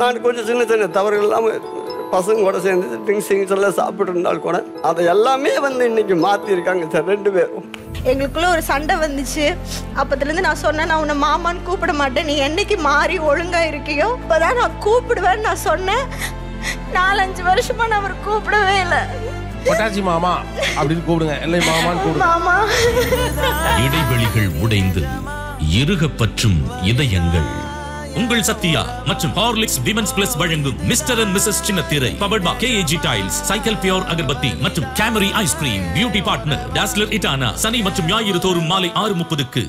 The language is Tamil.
நான் கொஞ்சம் சின்ன சின்ன தவறுகள் இல்லாமல் பசங்க கூட சேர்ந்து ட்ரிங்க்ஸ் ட்ரிங்க்ஸ் எல்லாம் சாப்பிட்டு இருந்தால் கூட அதை எல்லாமே வந்து இன்னைக்கு மாற்றிருக்காங்க சார் ரெண்டு பேரும். எங்களுக்குள்ள ஒரு சண்டை வந்துச்சு. அப்பத்துலேருந்து நான் சொன்னேன் நான் உன்னை மாமான்னு கூப்பிட மாட்டேன். நீ என்னைக்கு மாறி ஒழுங்கா இருக்கியோ இப்போதான் நான் கூப்பிடுவேன்னு நான் சொன்னேன். நாலஞ்சு வருஷமா நான் அவர் கூப்பிடவே இல்லை. பொட்டாசி மாமா அப்படின்னு கூப்பிடுங்க. இல்லை மாமான்னு கூப்பிடுங்க. மாமா. இடைவெளிகள் உடைந்து பற்றும் இதயங்கள். உங்கள் சத்யா மற்றும் ஹார்லிக்ஸ் விமன்ஸ் பிளஸ் வழங்கும் மிஸ்டர் அண்ட் மிஸ்ஸஸ் சின்னத்திரை. Powered by KAG tiles cycle pure agarbatti மற்றும் கேமரி ice cream beauty partner Dazzler இட்டானா சனி மற்றும் ஞாயிறு தோறும் மாலை ஆறு முப்பதுக்கு.